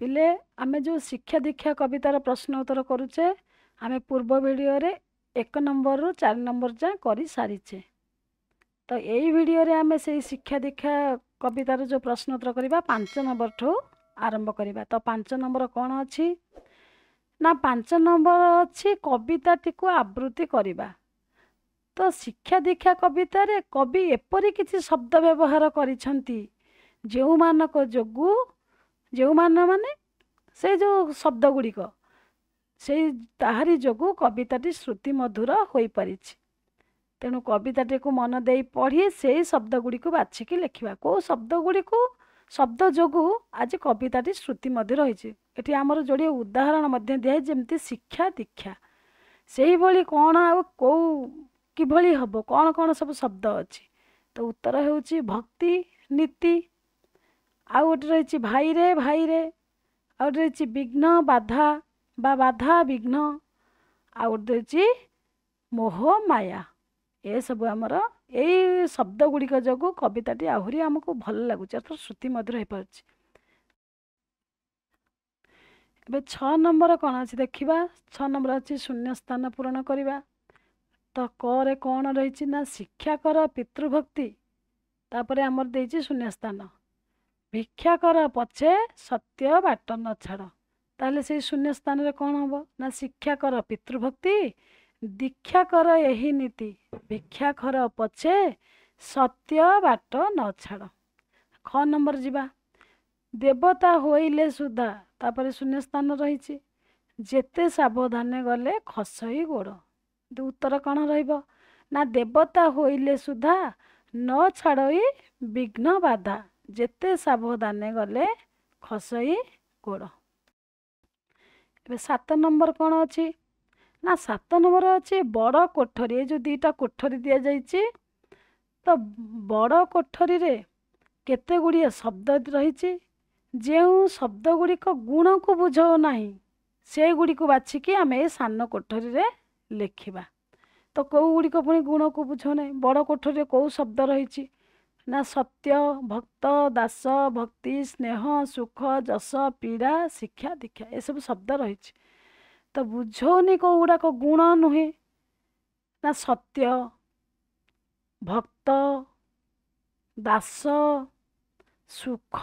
ପିଲେ ଆମେ ଯେଉଁ ଶିକ୍ଷା ଦୀକ୍ଷା କବିତାର ପ୍ରଶ୍ନ ଉତ୍ତର କରୁଛେ ଆମେ ପୂର୍ବ ଭିଡ଼ିଓରେ ଏକ ନମ୍ବରରୁ ଚାରି ନମ୍ବର ଯାଏଁ କରିସାରିଛେ ତ ଏଇ ଭିଡ଼ିଓରେ ଆମେ ସେଇ ଶିକ୍ଷା ଦୀକ୍ଷା କବିତାର ଯେଉଁ ପ୍ରଶ୍ନ ଉତ୍ତର କରିବା ପାଞ୍ଚ ନମ୍ବରଠୁ ଆରମ୍ଭ କରିବା। ତ ପାଞ୍ଚ ନମ୍ବର କ'ଣ ଅଛି? ନା ପାଞ୍ଚ ନମ୍ବର ଅଛି କବିତାଟିକୁ ଆବୃତ୍ତି କରିବା। ତ ଶିକ୍ଷା ଦୀକ୍ଷା କବିତାରେ କବି ଏପରି କିଛି ଶବ୍ଦ ବ୍ୟବହାର କରିଛନ୍ତି ଯେଉଁମାନଙ୍କ ଯୋଗୁଁ ଯେଉଁମାନେ ମାନେ ସେ ଯେଉଁ ଶବ୍ଦ ଗୁଡ଼ିକ ସେଇ ତାହାରି ଯୋଗୁଁ କବିତାଟି ଶ୍ରୁତି ମଧୁର ହୋଇପାରିଛି। ତେଣୁ କବିତାଟିକୁ ମନ ଦେଇ ପଢ଼ି ସେଇ ଶବ୍ଦ ଗୁଡ଼ିକୁ ବାଛିକି ଲେଖିବା। କେଉଁ ଶବ୍ଦ ଗୁଡ଼ିକୁ ଶବ୍ଦ ଯୋଗୁଁ ଆଜି କବିତାଟି ଶ୍ରୁତି ମଧୁର ହୋଇଛି। ଏଠି ଆମର ଯୋଡ଼ିଏ ଉଦାହରଣ ମଧ୍ୟ ଦିଆହେଇଛି ଯେମିତି ଶିକ୍ଷା ଦୀକ୍ଷା। ସେଇଭଳି କ'ଣ ଆଉ କେଉଁ କିଭଳି ହେବ? କ'ଣ କ'ଣ ସବୁ ଶବ୍ଦ ଅଛି? ତ ଉତ୍ତର ହେଉଛି ଭକ୍ତି ନୀତି ଆଉ ଗୋଟେ ରହିଛି ଭାଇରେ ଭାଇରେ। ଆଉ ଗୋଟେ ରହିଛି ବିଘ୍ନ ବାଧା ବା ବାଧା ବିଘ୍ନ। ଆଉ ଗୋଟେ ରହିଛି ମୋହ ମାୟା। ଏସବୁ ଆମର ଏଇ ଶବ୍ଦ ଗୁଡ଼ିକ ଯୋଗୁଁ କବିତାଟି ଆହୁରି ଆମକୁ ଭଲ ଲାଗୁଛି ଅର୍ଥାତ୍ ଶ୍ରୁତି ମଧୁର ହେଇପାରୁଛି। ଏବେ ଛଅ ନମ୍ବର କ'ଣ ଅଛି ଦେଖିବା? ଛଅ ନମ୍ବର ଅଛି ଶୂନ୍ୟ ସ୍ଥାନ ପୂରଣ କରିବା। ତ କରେ କ'ଣ ରହିଛି ନା ଶିକ୍ଷା କର ପିତୃଭକ୍ତି। ତାପରେ ଆମର ଦେଇଛି ଶୂନ୍ୟ ସ୍ଥାନ। ଭିକ୍ଷା କର ପଛେ ସତ୍ୟ ବାଟ ନ ଛାଡ଼। ତାହେଲେ ସେଇ ଶୂନ୍ୟ ସ୍ଥାନରେ କ'ଣ ହେବ? ନା ଶିକ୍ଷା କର ପିତୃଭକ୍ତି? ଦୀକ୍ଷା କର ଏହି ନୀତି। ଭିକ୍ଷା କର ପଛେ ସତ୍ୟ ବାଟ ନ ଛାଡ଼। ଖ ନମ୍ବର ଯିବା। ଦେବତା ହୋଇଲେ ସୁଦ୍ଧା ତାପରେ ଶୂନ୍ୟ ସ୍ଥାନ ରହିଛି। ଯେତେ ସାବଧାନେ ଗଲେ ଖସଇ ଗୋଡ଼। ଉତ୍ତର କ'ଣ ରହିବ? ନା ଦେବତା ହୋଇଲେ ସୁଦ୍ଧା ନ ଛାଡ଼ଇ ବିଘ୍ନ ବାଧା। ଯେତେ ସାବଧାନେ ଗଲେ ଖସଇ ଗୋଡ଼। ଏବେ ସାତ ନମ୍ବର କ'ଣ ଅଛି? ନା ସାତ ନମ୍ବର ଅଛି ବଡ଼ କୋଠରୀ। ଏ ଯେଉଁ ଦୁଇଟା କୋଠରୀ ଦିଆଯାଇଛି ତ ବଡ଼ କୋଠରୀରେ କେତେ ଗୁଡ଼ିଏ ଶବ୍ଦ ରହିଛି? ଯେଉଁ ଶବ୍ଦ ଗୁଡ଼ିକ ଗୁଣକୁ ବୁଝାଉ ନାହିଁ ସେଗୁଡ଼ିକୁ ବାଛିକି ଆମେ ଏ ସାନ କୋଠରୀରେ ଲେଖିବା। ତ କେଉଁ ଗୁଡ଼ିକ ପୁଣି ଗୁଣକୁ ବୁଝାଉ ନାହିଁ? ବଡ଼ କୋଠରୀରେ କେଉଁ ଶବ୍ଦ ରହିଛି? ନା ସତ୍ୟ ଭକ୍ତ ଦାସ ଭକ୍ତି ସ୍ନେହ ସୁଖ ଯଶ ପୀଡ଼ା ଶିକ୍ଷା ଦୀକ୍ଷା ଏସବୁ ଶବ୍ଦ ରହିଛି ତ ବୁଝଉନି କେଉଁ ଗୁଡ଼ାକ ଗୁଣ ନୁହେଁ। ନା ସତ୍ୟ ଭକ୍ତ ଦାସ ସୁଖ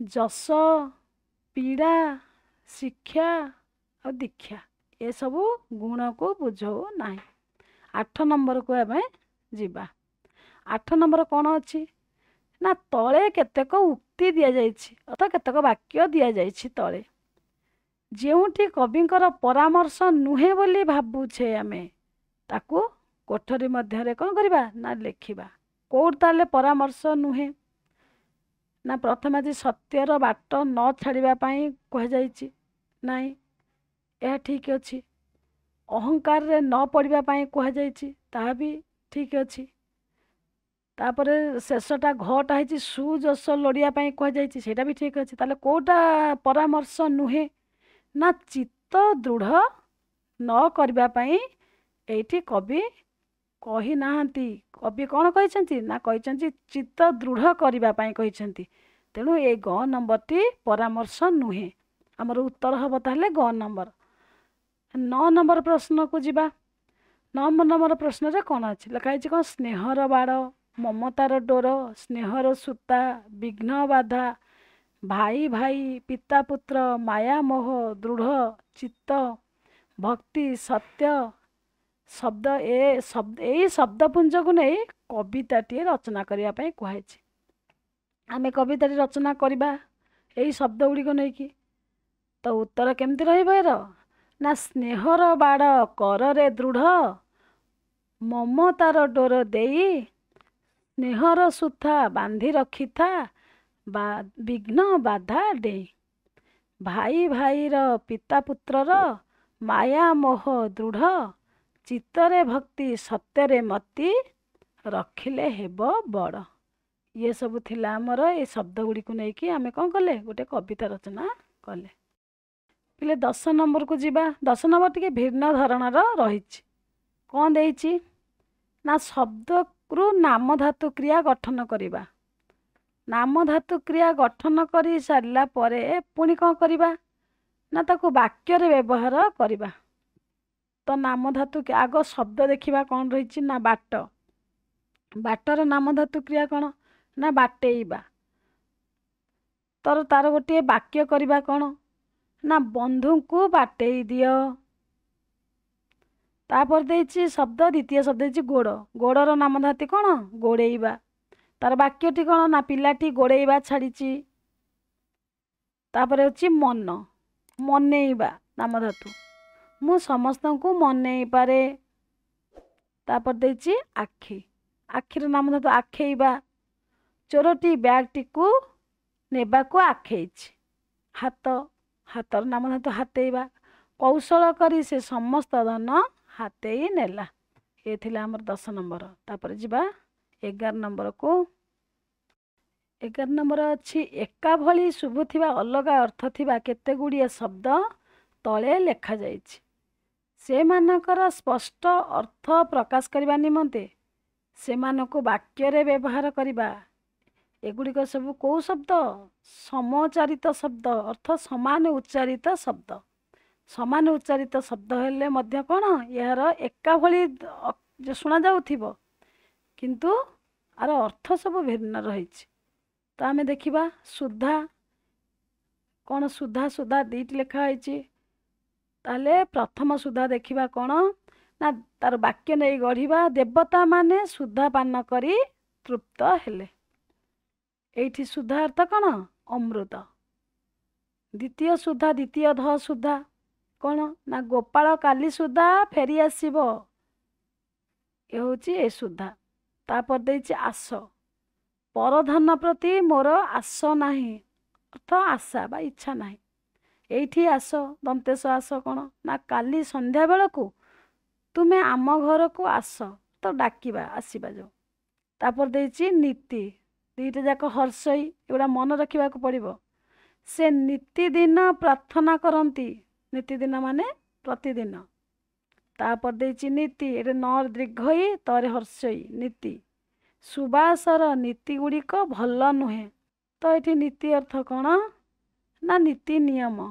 ଯଶ ପୀଡ଼ା ଶିକ୍ଷା ଆଉ ଦୀକ୍ଷା ଏସବୁ ଗୁଣକୁ ବୁଝାଉ ନାହିଁ। ଆଠ ନମ୍ବରକୁ ଆମେ ଯିବା। ଆଠ ନମ୍ବର କ'ଣ ଅଛି? ନା ତଳେ କେତେକ ଉକ୍ତି ଦିଆଯାଇଛି ଅର୍ଥାତ୍ କେତେକ ବାକ୍ୟ ଦିଆଯାଇଛି ତଳେ। ଯେଉଁଠି କବିଙ୍କର ପରାମର୍ଶ ନୁହେଁ ବୋଲି ଭାବୁଛେ ଆମେ ତାକୁ କୋଠରୀ ମଧ୍ୟରେ କ'ଣ କରିବା? ନା ଲେଖିବା। କେଉଁଠି ତାହେଲେ ପରାମର୍ଶ ନୁହେଁ? ନା ପ୍ରଥମେ ଆଜି ସତ୍ୟର ବାଟ ନ ଛାଡ଼ିବା ପାଇଁ କୁହାଯାଇଛି? ନାହିଁ ଏହା ଠିକ୍ ଅଛି। ଅହଙ୍କାରରେ ନ ପଡ଼ିବା ପାଇଁ କୁହାଯାଇଛି ତାହା ବି ଠିକ୍ ଅଛି। ତାପରେ ଶେଷଟା ଘଟା ହେଇଛି ସୁଯଶ ଲୋଡ଼ିବା ପାଇଁ କୁହାଯାଇଛି ସେଇଟା ବି ଠିକ୍ ଅଛି। ତାହେଲେ କେଉଁଟା ପରାମର୍ଶ ନୁହେଁ? ନା ଚିତ୍ତ ଦୃଢ଼ ନ କରିବା ପାଇଁ ଏଇଠି କବି କହିନାହାନ୍ତି। କବି କ'ଣ କହିଛନ୍ତି? ନା କହିଛନ୍ତି ଚିତ୍ତ ଦୃଢ଼ କରିବା ପାଇଁ କହିଛନ୍ତି। ତେଣୁ ଏ ଗ ନମ୍ବରଟି ପରାମର୍ଶ ନୁହେଁ। ଆମର ଉତ୍ତର ହେବ ତାହେଲେ ଗ ନମ୍ବର। ନଅ ନମ୍ବର ପ୍ରଶ୍ନକୁ ଯିବା। ନଅ ନମ୍ବର ପ୍ରଶ୍ନରେ କ'ଣ ଅଛି? ଲେଖା ହେଇଛି କ'ଣ? ସ୍ନେହର ବାଡ଼। ମମତାର ଡୋର ସ୍ନେହର ସୂତା ବିଘ୍ନ ବାଧା ଭାଇ ଭାଇ ପିତା ପୁତ୍ର ମାୟା ମୋହ ଦୃଢ଼ ଚିତ୍ତ ଭକ୍ତି ସତ୍ୟ ଶବ୍ଦ ଏ ଶବ୍ଦ ଏଇ ଶବ୍ଦପୁଞ୍ଜକୁ ନେଇ କବିତାଟିଏ ରଚନା କରିବା ପାଇଁ କୁହାଯାଇଛି ଆମେ କବିତାଟି ରଚନା କରିବା ଏଇ ଶବ୍ଦ ଗୁଡ଼ିକ ନେଇକି। ତ ଉତ୍ତର କେମିତି ରହିବ ଏର? ନା ସ୍ନେହର ବାଡ଼ କରରେ ଦୃଢ଼ ମମତାର ଡୋର ଦେଇ ସ୍ନେହର ସୁଥା ବାନ୍ଧି ରଖିଥା ବିଘ୍ନ ବାଧା ଡେଇଁ ଭାଇ ଭାଇର ପିତା ପୁତ୍ରର ମାୟା ମୋହ ଦୃଢ଼ ଚିତ୍ତରେ ଭକ୍ତି ସତ୍ୟରେ ମତି ରଖିଲେ ହେବ ବଡ଼। ଇଏ ସବୁ ଥିଲା ଆମର ଏ ଶବ୍ଦ ଗୁଡ଼ିକୁ ନେଇକି ଆମେ କ'ଣ କଲେ? ଗୋଟେ କବିତା ରଚନା କଲେ। ପିଲେ ଦଶ ନମ୍ବରକୁ ଯିବା। ଦଶ ନମ୍ବର ଟିକେ ଭିନ୍ନ ଧରଣର ରହିଛି। କ'ଣ ଦେଇଛି? ନା ଶବ୍ଦରୁ ନାମ ଧାତୁ କ୍ରିୟା ଗଠନ କରିବା। ନାମ ଧାତୁ କ୍ରିୟା ଗଠନ କରି ସାରିଲା ପରେ ପୁଣି କ'ଣ କରିବା? ନା ତାକୁ ବାକ୍ୟରେ ବ୍ୟବହାର କରିବା। ତ ନାମ ଧାତୁ ଆଗ ଶବ୍ଦ ଦେଖିବା କ'ଣ ରହିଛି ନା ବାଟ। ବାଟର ନାମ ଧାତୁ କ୍ରିୟା କ'ଣ? ନା ବାଟେଇବା। ତର ତାର ଗୋଟିଏ ବାକ୍ୟ କରିବା କ'ଣ? ନା ବନ୍ଧୁଙ୍କୁ ବାଟେଇ ଦିଅ। ତାପରେ ଦେଇଛି ଶବ୍ଦ ଦ୍ୱିତୀୟ ଶବ୍ଦ ଦେଇଛି ଗୋଡ଼। ଗୋଡ଼ର ନାମ ଧାତୁ କ'ଣ? ଗୋଡ଼େଇବା। ତାର ବାକ୍ୟଟି କ'ଣ? ନା ପିଲାଟି ଗୋଡ଼େଇବା ଛାଡ଼ିଛି। ତାପରେ ହେଉଛି ମନ। ମନେଇବା ନାମ ଧାତୁ ମୁଁ ସମସ୍ତଙ୍କୁ ମନେଇ ପାରେ। ତାପରେ ଦେଇଛି ଆଖି। ଆଖିର ନାମ ଧାତୁ ଆଖେଇବା। ଚୋରଟି ବ୍ୟାଗ୍ଟିକୁ ନେବାକୁ ଆଖେଇଛି। ହାତ। ହାତର ନାମ ଧାତୁ ହାତେଇବା। କୌଶଳ କରି ସେ ସମସ୍ତ ଧନ ହାତେଇ ନେଲା ଏ ଥିଲା ଆମର ଦଶ ନମ୍ବର ତାପରେ ଯିବା ଏଗାର ନମ୍ବରକୁ ଏଗାର ନମ୍ବର ଅଛି ଏକା ଭଳି ଶୁଭୁଥିବା ଅଲଗା ଅର୍ଥ ଥିବା କେତେ ଗୁଡ଼ିଏ ଶବ୍ଦ ତଳେ ଲେଖାଯାଇଛି ସେମାନଙ୍କର ସ୍ପଷ୍ଟ ଅର୍ଥ ପ୍ରକାଶ କରିବା ନିମନ୍ତେ ସେମାନଙ୍କୁ ବାକ୍ୟରେ ବ୍ୟବହାର କରିବା ଏଗୁଡ଼ିକ ସବୁ କେଉଁ ଶବ୍ଦ ସମଚାରିତ ଶବ୍ଦ ଅର୍ଥ ସମାନ ଉଚ୍ଚାରିତ ଶବ୍ଦ ସମାନ ଉଚ୍ଚାରିତ ଶବ୍ଦ ହେଲେ ମଧ୍ୟ କ'ଣ ଏହାର ଏକା ଭଳି ଶୁଣାଯାଉଥିବ କିନ୍ତୁ ଆର ଅର୍ଥ ସବୁ ଭିନ୍ନ ରହିଛି। ତ ଆମେ ଦେଖିବା ସୁଧା କ'ଣ ସୁଧା ସୁଧା ଦୁଇଟି ଲେଖା ହେଇଛି। ତାହେଲେ ପ୍ରଥମ ସୁଧା ଦେଖିବା କ'ଣ ନା ତାର ବାକ୍ୟ ନେଇ ଗଢ଼ିବା ଦେବତା ମାନେ ସୁଧା ପାନ କରି ତୃପ୍ତ ହେଲେ। ଏଇଠି ସୁଧା ଅର୍ଥ କ'ଣ? ଅମୃତ। ଦ୍ୱିତୀୟ ସୁଧା ଦ୍ୱିତୀୟ ଧ ସୁଧା କ'ଣ ନା ଗୋପାଳ କାଲି ସୁଦ୍ଧା ଫେରି ଆସିବ ଏ ହେଉଛି ଏ ସୁଦ୍ଧା ତାପରେ ଦେଇଛି ଆସ ପରଧନ ପ୍ରତି ମୋର ଆସ ନାହିଁ ଅର୍ଥ ଆଶା ବା ଇଚ୍ଛା ନାହିଁ ଏଇଠି ଆସ ଦନ୍ତେଶ ଆସ କ'ଣ ନା କାଲି ସନ୍ଧ୍ୟା ବେଳକୁ ତୁମେ ଆମ ଘରକୁ ଆସ ତ ଡାକିବା ଆସିବା ଯେଉଁ ତାପରେ ଦେଇଛି ନୀତି ଦୁଇଟା ଯାକ ହର୍ଷଇ ଏଗୁଡ଼ା ମନେ ରଖିବାକୁ ପଡ଼ିବ ସେ ନୀତିଦିନ ପ୍ରାର୍ଥନା କରନ୍ତି ନୀତିଦିନ ମାନେ ପ୍ରତିଦିନ। ତାପରେ ଦେଇଛି ନୀତି ଏଠି ନ ଦୀର୍ଘଇ ତରେ ହର୍ଷଇ ନୀତି। ସୁବାସର ନୀତି ଗୁଡ଼ିକ ଭଲ ନୁହେଁ। ତ ଏଠି ନୀତି ଅର୍ଥ କ'ଣ? ନା ନୀତି ନିୟମ।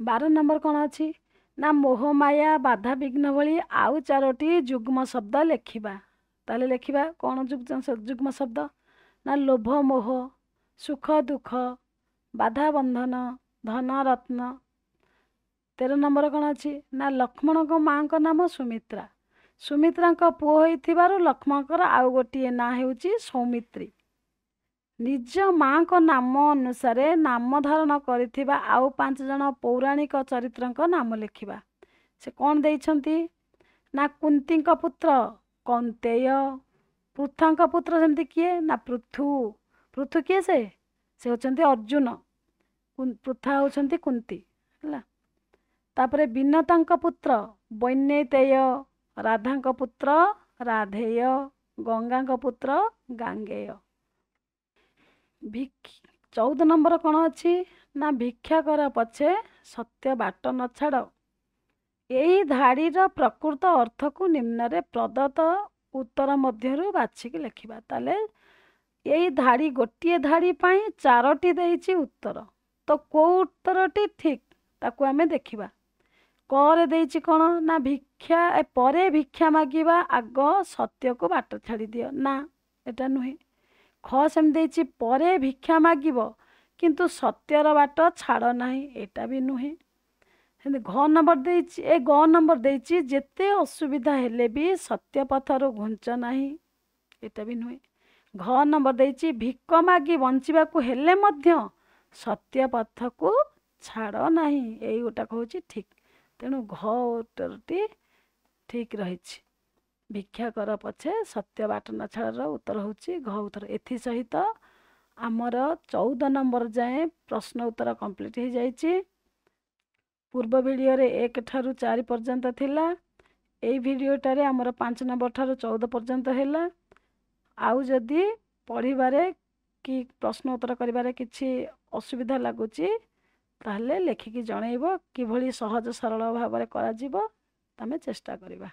ବାର ନମ୍ବର କ'ଣ ଅଛି? ନା ମୋହମାୟା ବାଧାବିଘ୍ନ ଭଳି ଆଉ ଚାରୋଟି ଯୁଗ୍ମ ଶବ୍ଦ ଲେଖିବା। ତାହେଲେ ଲେଖିବା କ'ଣ ଯୁଗ୍ମ ଶବ୍ଦ? ନା ଲୋଭ ମୋହ ସୁଖ ଦୁଃଖ ବାଧା ବନ୍ଧନ ଧନ ରତ୍ନ। ତେର ନମ୍ବର କ'ଣ ଅଛି? ନା ଲକ୍ଷ୍ମଣଙ୍କ ମାଙ୍କ ନାମ ସୁମିତ୍ରା। ସୁମିତ୍ରାଙ୍କ ପୁଅ ହୋଇଥିବାରୁ ଲକ୍ଷ୍ମଣଙ୍କର ଆଉ ଗୋଟିଏ ନାଁ ହେଉଛି ସୌମିତ୍ରୀ। ନିଜ ମାଙ୍କ ନାମ ଅନୁସାରେ ନାମ ଧାରଣ କରିଥିବା ଆଉ ପାଞ୍ଚ ଜଣ ପୌରାଣିକ ଚରିତ୍ରଙ୍କ ନାମ ଲେଖିବା। ସେ କ'ଣ ଦେଇଛନ୍ତି? ନା କୁନ୍ତୀଙ୍କ ପୁତ୍ର କନ୍ତେୟ। ପୃଥାଙ୍କ ପୁତ୍ର ଯେମିତି କିଏ? ନା ପୃଥୁ। ପୃଥୁ କିଏ ସେ? ସେ ହେଉଛନ୍ତି ଅର୍ଜୁନ। ପୃଥା ହେଉଛନ୍ତି କୁନ୍ତି ହେଲା। ତାପରେ ବିନତାଙ୍କ ପୁତ୍ର ବୈନେତେୟ ରାଧାଙ୍କ ପୁତ୍ର ରାଧେୟ ଗଙ୍ଗାଙ୍କ ପୁତ୍ର ଗାଙ୍ଗେୟ। ଚଉଦ ନମ୍ବର କ'ଣ ଅଛି? ନା ଭିକ୍ଷା କର ପଛେ ସତ୍ୟ ବାଟ ନ ଛାଡ଼। ଏଇ ଧାଡ଼ିର ପ୍ରକୃତ ଅର୍ଥକୁ ନିମ୍ନରେ ପ୍ରଦତ୍ତ ଉତ୍ତର ମଧ୍ୟରୁ ବାଛିକି ଲେଖିବା। ତାହେଲେ ଏଇ ଧାଡ଼ି ଗୋଟିଏ ଧାଡ଼ି ପାଇଁ ଚାରୋଟି ଦେଇଛି ଉତ୍ତର। ତ କେଉଁ ଉତ୍ତରଟି ଠିକ୍ ତାକୁ ଆମେ ଦେଖିବା। କରେ ଦେଇଛି କ'ଣ? ନା ଭିକ୍ଷା ପରେ ଭିକ୍ଷା ମାଗିବା ଆଗ ସତ୍ୟକୁ ବାଟ ଛାଡ଼ିଦିଅ ନା ଏଟା ନୁହେଁ। ଖ ସେମିତି ଦେଇଛି ପରେ ଭିକ୍ଷା ମାଗିବ କିନ୍ତୁ ସତ୍ୟର ବାଟ ଛାଡ଼ ନାହିଁ ଏଇଟା ବି ନୁହେଁ। ସେମିତି ଘ ନମ୍ବର ଦେଇଛି ଏ ଗ ନମ୍ବର ଦେଇଛି ଯେତେ ଅସୁବିଧା ହେଲେ ବି ସତ୍ୟ ପଥରୁ ଘୁଞ୍ଚ ନାହିଁ ଏଇଟା ବି ନୁହେଁ। ଘ ନମ୍ବର ଦେଇଛି ଭିକ ମାଗି ବଞ୍ଚିବାକୁ ହେଲେ ମଧ୍ୟ ସତ୍ୟ ପଥକୁ ଛାଡ଼ ନାହିଁ। ଏଇ ଗୋଟାକ ହେଉଛି ଠିକ୍। ତେଣୁ ଘ ଉତ୍ତରଟି ଠିକ୍ ରହିଛି। ଭିକ୍ଷା କର ପଛେ ସତ୍ୟ ବାଟ ନ ଛାଡ଼ର ଉତ୍ତର ହେଉଛି ଘ ଉତ୍ତର। ଏଥିସହିତ ଆମର ଚଉଦ ନମ୍ବର ଯାଏଁ ପ୍ରଶ୍ନ ଉତ୍ତର କମ୍ପ୍ଲିଟ୍ ହେଇଯାଇଛି। ପୂର୍ବ ଭିଡ଼ିଓରେ ଏକ ଠାରୁ ଚାରି ପର୍ଯ୍ୟନ୍ତ ଥିଲା। ଏଇ ଭିଡ଼ିଓଟାରେ ଆମର ପାଞ୍ଚ ନମ୍ବର ଠାରୁ ଚଉଦ ପର୍ଯ୍ୟନ୍ତ ହେଲା। ଆଉ ଯଦି ପଢ଼ିବାରେ କି ପ୍ରଶ୍ନ ଉତ୍ତର କରିବାରେ କିଛି ଅସୁବିଧା ଲାଗୁଛି ତାହେଲେ ଲେଖିକି ଜଣାଇବ କିଭଳି ସହଜ ସରଳ ଭାବରେ କରାଯିବ ଆମେ ଚେଷ୍ଟା କରିବା।